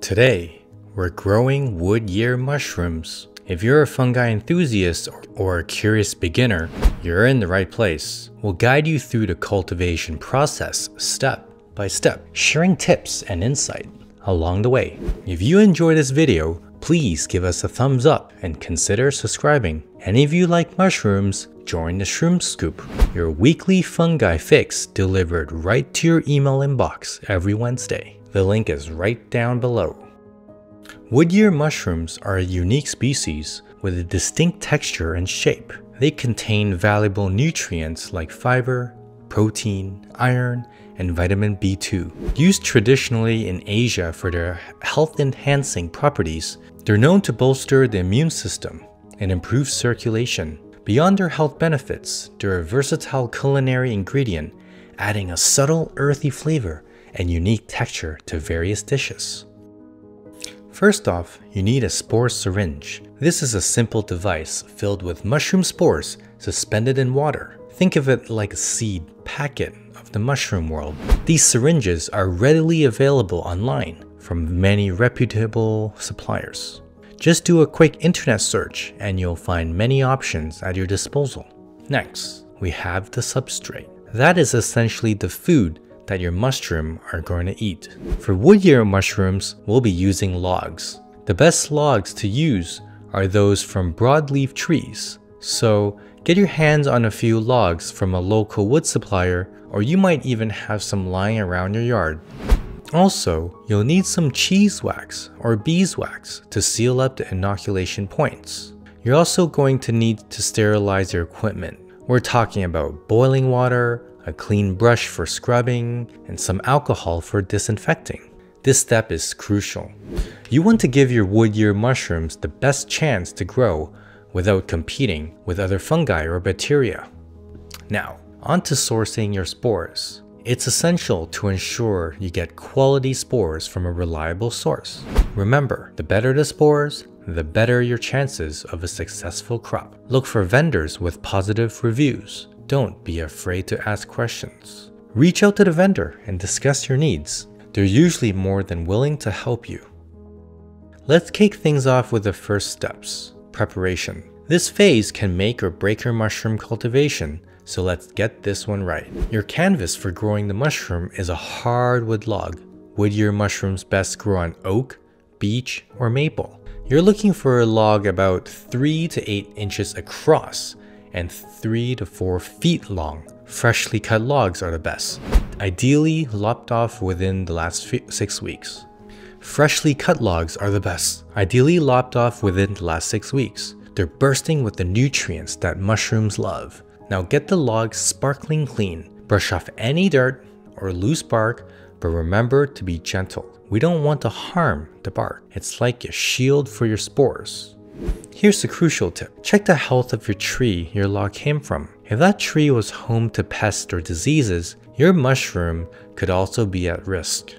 Today, we're growing wood ear mushrooms. If you're a fungi enthusiast or a curious beginner, you're in the right place. We'll guide you through the cultivation process step by step, sharing tips and insight along the way. If you enjoy this video, please give us a thumbs up and consider subscribing. Any of you like mushrooms, join the Shroom Scoop, your weekly fungi fix delivered right to your email inbox every Wednesday. The link is right down below. Wood-ear mushrooms are a unique species with a distinct texture and shape. They contain valuable nutrients like fiber, protein, iron, and vitamin B2. Used traditionally in Asia for their health-enhancing properties, they're known to bolster the immune system and improve circulation. Beyond their health benefits, they're a versatile culinary ingredient, adding a subtle earthy flavor and unique texture to various dishes. First off, you need a spore syringe. This is a simple device filled with mushroom spores suspended in water. Think of it like a seed packet of the mushroom world. These syringes are readily available online from many reputable suppliers. Just do a quick internet search and you'll find many options at your disposal. Next, we have the substrate. That is essentially the food that your mushroom are going to eat. For wood-ear mushrooms, we'll be using logs. The best logs to use are those from broadleaf trees. So get your hands on a few logs from a local wood supplier or you might even have some lying around your yard. Also, you'll need some cheese wax or beeswax to seal up the inoculation points. You're also going to need to sterilize your equipment. We're talking about boiling water, a clean brush for scrubbing, and some alcohol for disinfecting. This step is crucial. You want to give your wood-ear mushrooms the best chance to grow without competing with other fungi or bacteria. Now, on to sourcing your spores. It's essential to ensure you get quality spores from a reliable source. Remember, the better the spores, the better your chances of a successful crop. Look for vendors with positive reviews. Don't be afraid to ask questions. Reach out to the vendor and discuss your needs. They're usually more than willing to help you. Let's kick things off with the first steps, preparation. This phase can make or break your mushroom cultivation, so let's get this one right. Your canvas for growing the mushroom is a hardwood log. Wood-ear mushrooms best grow on oak, beech, or maple. You're looking for a log about 3 to 8 inches across and 3 to 4 feet long. Freshly cut logs are the best, ideally lopped off within the last 6 weeks. Freshly cut logs are the best, ideally lopped off within the last 6 weeks. They're bursting with the nutrients that mushrooms love. Now get the logs sparkling clean, brush off any dirt or loose bark, but remember to be gentle. We don't want to harm the bark. It's like a shield for your spores. Here's the crucial tip. Check the health of your tree your log came from. If that tree was home to pests or diseases, your mushroom could also be at risk.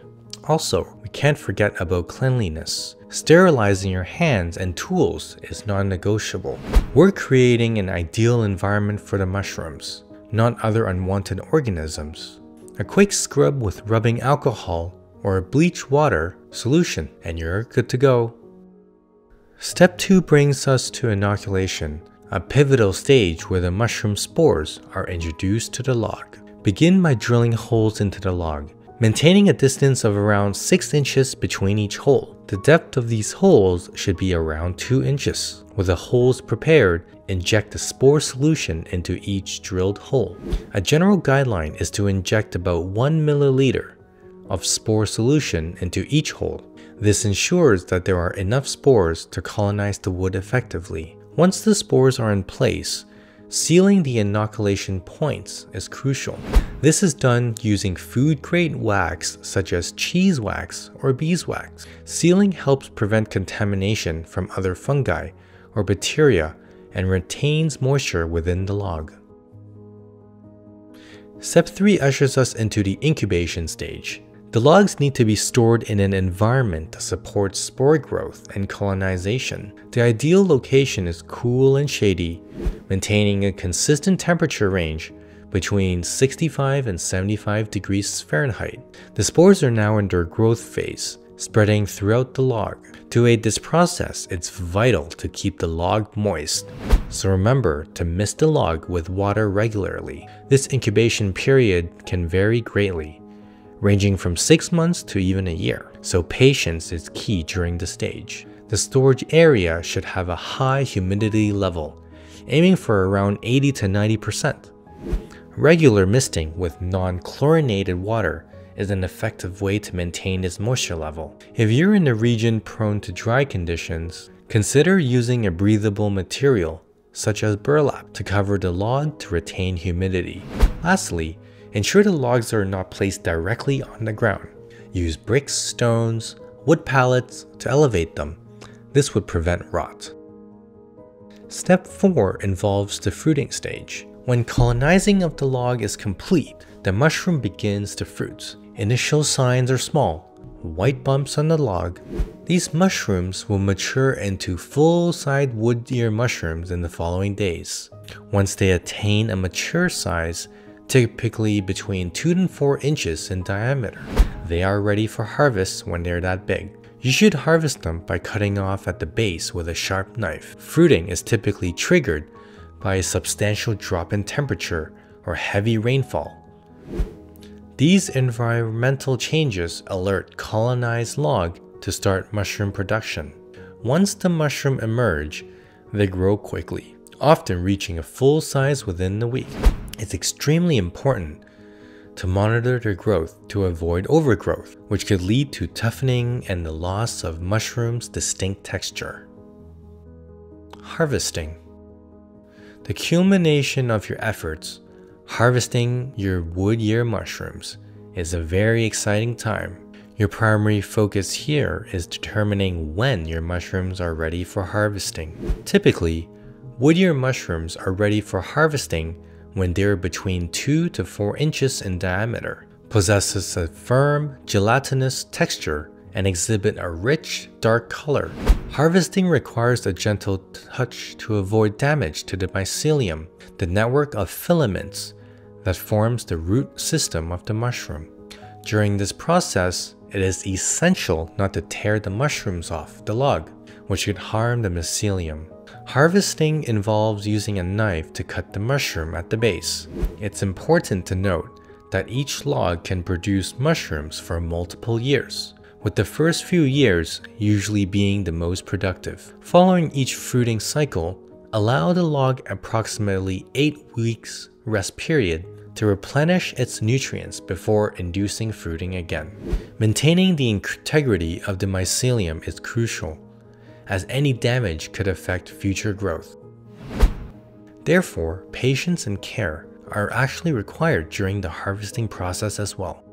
Also, we can't forget about cleanliness. Sterilizing your hands and tools is non-negotiable. We're creating an ideal environment for the mushrooms, not other unwanted organisms. A quick scrub with rubbing alcohol or a bleach water solution and you're good to go. Step 2 brings us to inoculation, a pivotal stage where the mushroom spores are introduced to the log. Begin by drilling holes into the log, maintaining a distance of around 6 inches between each hole. The depth of these holes should be around 2 inches. With the holes prepared, inject the spore solution into each drilled hole. A general guideline is to inject about 1 milliliter of spore solution into each hole. This ensures that there are enough spores to colonize the wood effectively. Once the spores are in place, sealing the inoculation points is crucial. This is done using food-grade wax such as cheese wax or beeswax. Sealing helps prevent contamination from other fungi or bacteria and retains moisture within the log. Step 3 ushers us into the incubation stage. The logs need to be stored in an environment that supports spore growth and colonization. The ideal location is cool and shady, maintaining a consistent temperature range between 65 and 75 degrees Fahrenheit. The spores are now in their growth phase, spreading throughout the log. To aid this process, it's vital to keep the log moist. So remember to mist the log with water regularly. This incubation period can vary greatly, ranging from 6 months to even a year, so patience is key during the stage. The storage area should have a high humidity level, aiming for around 80 to 90%. Regular misting with non-chlorinated water is an effective way to maintain its moisture level. If you're in a region prone to dry conditions, consider using a breathable material such as burlap to cover the log to retain humidity. Lastly, ensure the logs are not placed directly on the ground. Use bricks, stones, wood pallets to elevate them. This would prevent rot. Step 4 involves the fruiting stage. When colonizing of the log is complete, the mushroom begins to fruit. Initial signs are small, white bumps on the log. These mushrooms will mature into full-sized wood ear mushrooms in the following days. Once they attain a mature size, typically between 2 and 4 inches in diameter, they are ready for harvest when they're that big. You should harvest them by cutting off at the base with a sharp knife. Fruiting is typically triggered by a substantial drop in temperature or heavy rainfall. These environmental changes alert colonized log to start mushroom production. Once the mushroom emerge, they grow quickly, often reaching a full size within the week. It's extremely important to monitor their growth to avoid overgrowth, which could lead to toughening and the loss of mushroom's distinct texture. Harvesting The culmination of your efforts Harvesting your wood ear mushrooms is a very exciting time. Your primary focus here is determining when your mushrooms are ready for harvesting. Typically, wood ear mushrooms are ready for harvesting when they're between 2 to 4 inches in diameter, possesses a firm, gelatinous texture, and exhibit a rich, dark color. Harvesting requires a gentle touch to avoid damage to the mycelium, the network of filaments that forms the root system of the mushroom. During this process, it is essential not to tear the mushrooms off the log, which could harm the mycelium. Harvesting involves using a knife to cut the mushroom at the base. It's important to note that each log can produce mushrooms for multiple years, with the first few years usually being the most productive. Following each fruiting cycle, allow the log approximately 8 weeks rest period to replenish its nutrients before inducing fruiting again. Maintaining the integrity of the mycelium is crucial, as any damage could affect future growth. Therefore, patience and care are actually required during the harvesting process as well.